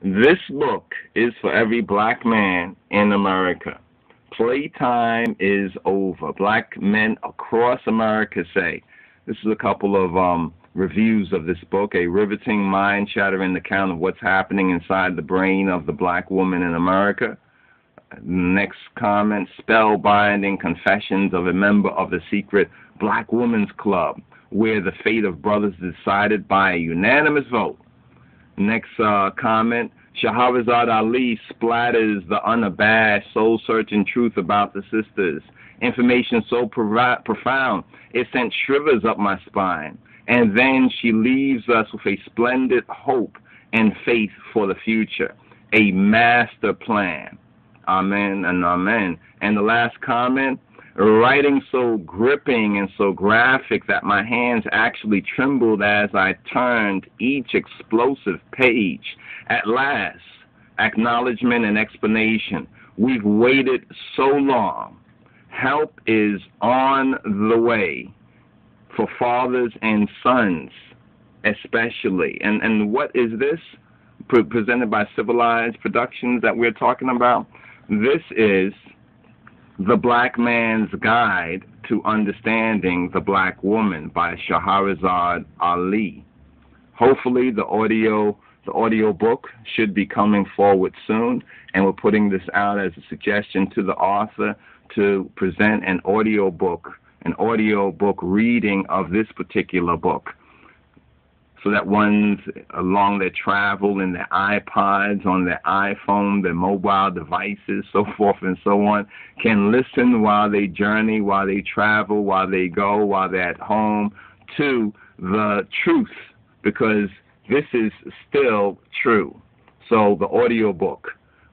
This book is for every black man in America. Playtime is over. Black men across America say. This is a couple of um, reviews of this book, a riveting, mind shattering account of what's happening inside the brain of the black woman in America. Next comment spellbinding confessions of a member of the secret Black Women's Club, where the fate of brothers is decided by a unanimous vote. Next uh, comment Shahrazad Ali splatters the unabashed, soul searching truth about the sisters. Information so provi- profound, it sent shivers up my spine. And then she leaves us with a splendid hope and faith for the future. A master plan. Amen and amen. And the last comment writing so gripping and so graphic that my hands actually trembled as I turned each explosive page. At last, acknowledgement and explanation. We've waited so long. Help is on the way for fathers and sons, especially. And and what is this? Pre- presented by Civilized Productions that we're talking about. This is the Black Man's Guide to Understanding the Black Woman by Shahrazad Ali. Hopefully the audio the audio book should be coming forward soon and we're putting this out as a suggestion to the author to present an audio book, an audio book reading of this particular book so that ones along their travel in their iPods, on their iPhone, their mobile devices, so forth and so on, can listen while they journey, while they travel, while they go, while they're at home to the truth because this is still true. So the audio book,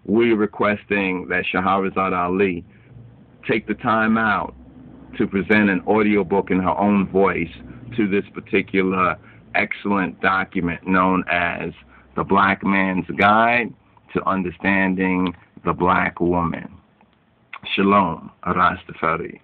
we're requesting that Shahrazad Ali take the time out to present an audio book in her own voice to this particular excellent document known as The Black Man's Guide to Understanding the Black Woman. Shalom, Rastafari.